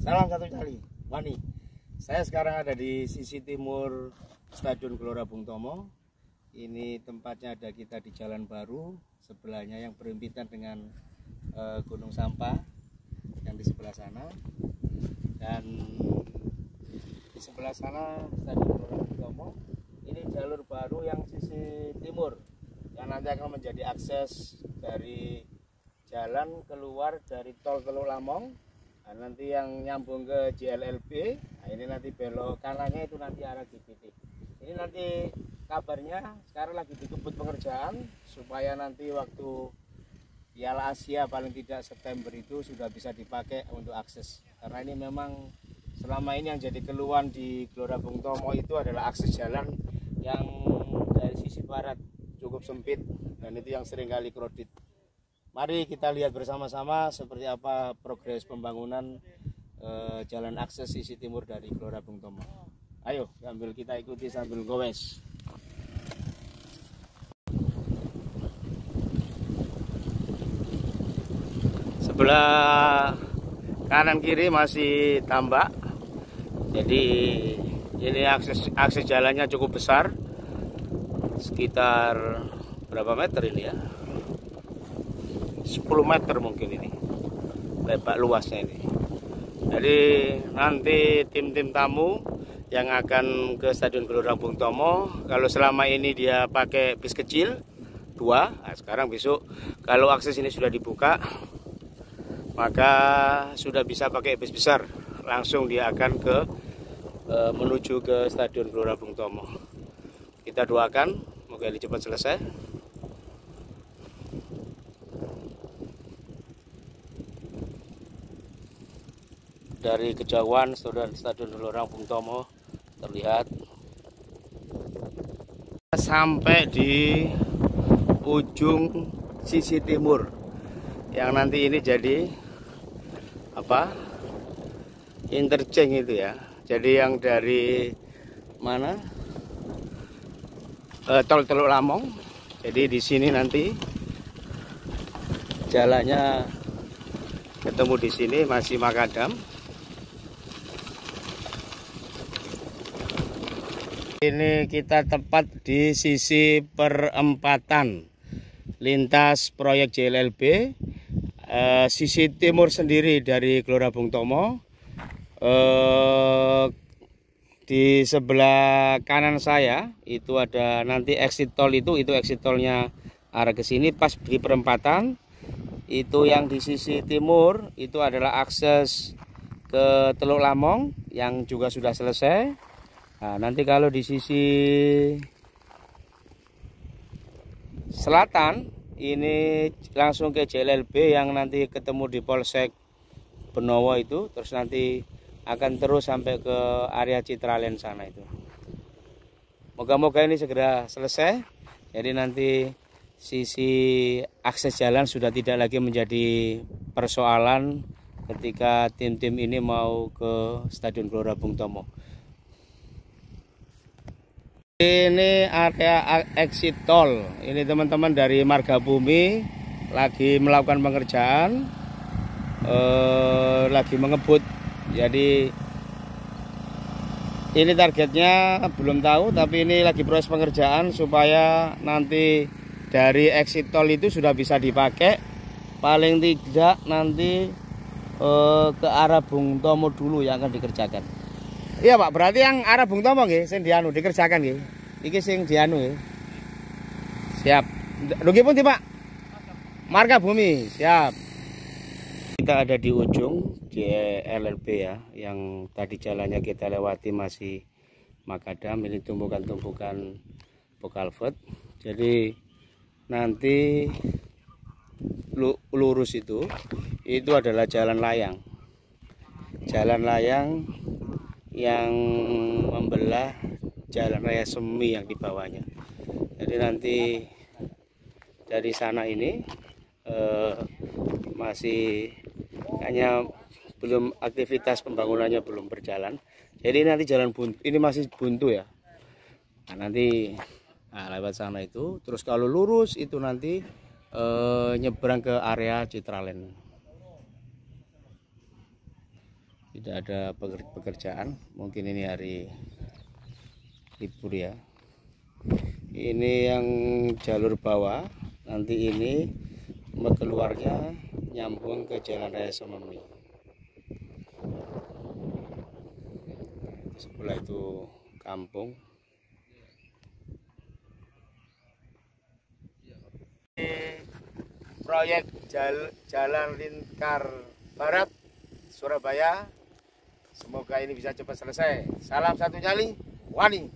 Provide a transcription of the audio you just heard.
Salam satu kali, Wani. Saya sekarang ada di sisi timur Stadion Gelora Bung Tomo. Ini tempatnya ada kita di Jalan Baru, sebelahnya yang berhimpitan dengan uh, Gunung Sampah yang di sebelah sana. Dan di sebelah sana Stadion Gelora Bung Tomo. Ini jalur baru yang sisi timur yang nanti akan menjadi akses dari jalan keluar dari tol Teluk Lamong nah, nanti yang nyambung ke JLLB nah ini nanti belok kanannya itu nanti arah GBT ini nanti kabarnya sekarang lagi dikebut pengerjaan supaya nanti waktu Piala Asia paling tidak September itu sudah bisa dipakai untuk akses. Karena ini memang selama ini yang jadi keluhan di Gelora Bung Tomo itu adalah akses jalan yang dari sisi barat cukup sempit dan itu yang sering kali kredit Mari kita lihat bersama-sama seperti apa progres pembangunan eh, jalan akses sisi timur dari Gelora Bung Tomo. Ayo, sambil kita ikuti sambil gowes. Sebelah kanan kiri masih tambak. Jadi ini akses akses jalannya cukup besar. Sekitar berapa meter ini ya? 10 meter mungkin ini. Lebar luasnya ini. Jadi nanti tim-tim tamu yang akan ke Stadion Gelora Bung Tomo kalau selama ini dia pakai bis kecil dua nah sekarang besok kalau akses ini sudah dibuka maka sudah bisa pakai bis besar. Langsung dia akan ke e, menuju ke Stadion Gelora Bung Tomo. Kita doakan semoga ini cepat selesai dari kejauhan stadion stadion Gelora Bung Tomo terlihat. Sampai di ujung sisi timur. Yang nanti ini jadi apa? Interchange itu ya. Jadi yang dari mana? E, tol Teluk Lamong. Jadi di sini nanti jalannya ketemu di sini masih Makadam Ini kita tepat di sisi perempatan lintas proyek JLLB eh, sisi timur sendiri dari Gelora Bung Tomo eh, di sebelah kanan saya itu ada nanti exit tol itu itu exit tolnya arah ke sini pas di perempatan. Itu yang di sisi timur itu adalah akses ke Teluk Lamong yang juga sudah selesai Nah, nanti kalau di sisi selatan ini langsung ke JLLB yang nanti ketemu di Polsek Benowo itu terus nanti akan terus sampai ke area Citralen sana itu. Moga-moga ini segera selesai. Jadi nanti sisi akses jalan sudah tidak lagi menjadi persoalan ketika tim-tim ini mau ke Stadion Gelora Bung Tomo. Ini area exit tol. Ini teman-teman dari Marga Bumi lagi melakukan pengerjaan, eh, lagi mengebut. Jadi ini targetnya belum tahu, tapi ini lagi proses pengerjaan supaya nanti dari exit tol itu sudah bisa dipakai. Paling tidak nanti eh, ke arah Bung Tomo dulu yang akan dikerjakan. Iya Pak, berarti yang arah Bung Tomo nggih sing dianu dikerjakan nggih. Iki sing dianu nggih. Siap. Rugi pun Pak. Marga Bumi, siap. Kita ada di ujung di LLB ya, yang tadi jalannya kita lewati masih makadam, ini tumpukan-tumpukan vote. Jadi nanti lurus itu itu adalah jalan layang. Jalan layang yang membelah jalan raya semi yang di bawahnya. Jadi nanti dari sana ini eh, masih hanya belum aktivitas pembangunannya belum berjalan. Jadi nanti jalan buntu ini masih buntu ya. Nah, nanti nah, lewat sana itu terus kalau lurus itu nanti eh, nyebrang ke area Citralen tidak ada pekerjaan. Mungkin ini hari libur ya. Ini yang jalur bawah. Nanti ini keluarnya nyambung ke jalan raya Sememi sebelah itu kampung. Proyek jal jalan lingkar barat Surabaya semoga ini bisa cepat selesai. Salam satu nyali wani